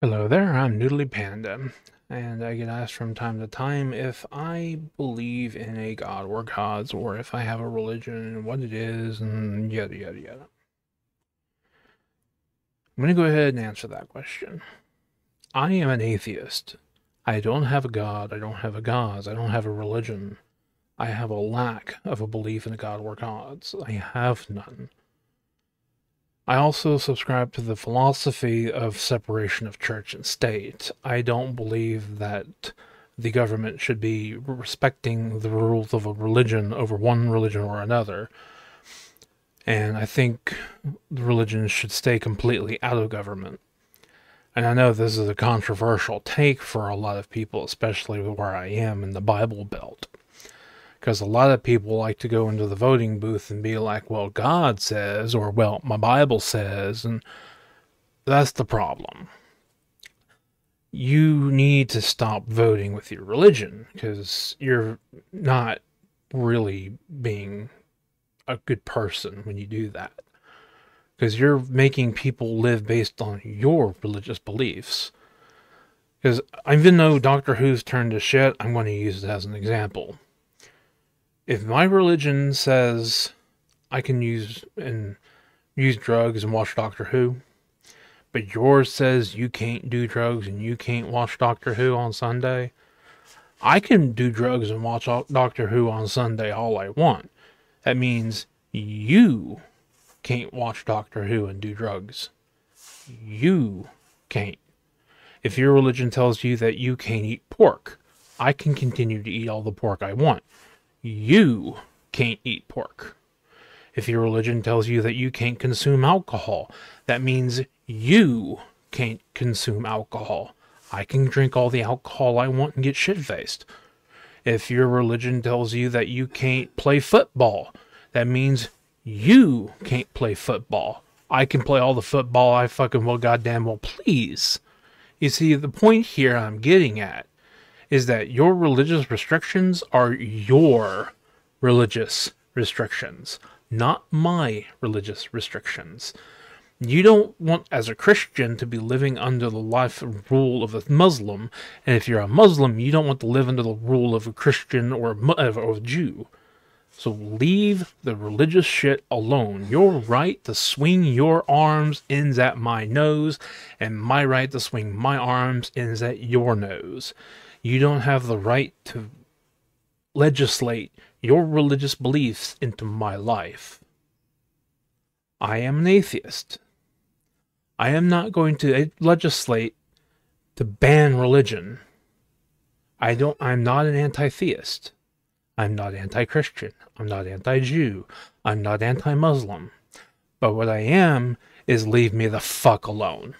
Hello there, I'm Noodly Panda, and I get asked from time to time if I believe in a god or gods, or if I have a religion and what it is, and yada yada yada. I'm going to go ahead and answer that question. I am an atheist. I don't have a god, I don't have a gods, I don't have a religion. I have a lack of a belief in a god or gods. I have none. I also subscribe to the philosophy of separation of church and state. I don't believe that the government should be respecting the rules of a religion over one religion or another. And I think the religions should stay completely out of government. And I know this is a controversial take for a lot of people, especially where I am in the Bible Belt because a lot of people like to go into the voting booth and be like, well, God says, or well, my Bible says, and that's the problem. You need to stop voting with your religion because you're not really being a good person when you do that. Because you're making people live based on your religious beliefs. Because even though Doctor Who's turned to shit, I'm going to use it as an example if my religion says I can use and use drugs and watch Doctor Who, but yours says you can't do drugs and you can't watch Doctor Who on Sunday, I can do drugs and watch Doctor Who on Sunday all I want. That means you can't watch Doctor Who and do drugs. You can't. If your religion tells you that you can't eat pork, I can continue to eat all the pork I want you can't eat pork. If your religion tells you that you can't consume alcohol, that means you can't consume alcohol. I can drink all the alcohol I want and get shit faced. If your religion tells you that you can't play football, that means you can't play football. I can play all the football I fucking well goddamn well please. You see, the point here I'm getting at is that your religious restrictions are your religious restrictions, not my religious restrictions. You don't want, as a Christian, to be living under the life rule of a Muslim, and if you're a Muslim, you don't want to live under the rule of a Christian or a, a Jew. So leave the religious shit alone. Your right to swing your arms ends at my nose, and my right to swing my arms ends at your nose. You don't have the right to legislate your religious beliefs into my life. I am an atheist. I am not going to legislate to ban religion. I don't I'm not an anti-theist. I'm not anti-Christian. I'm not anti-Jew. I'm not anti-Muslim. But what I am is leave me the fuck alone.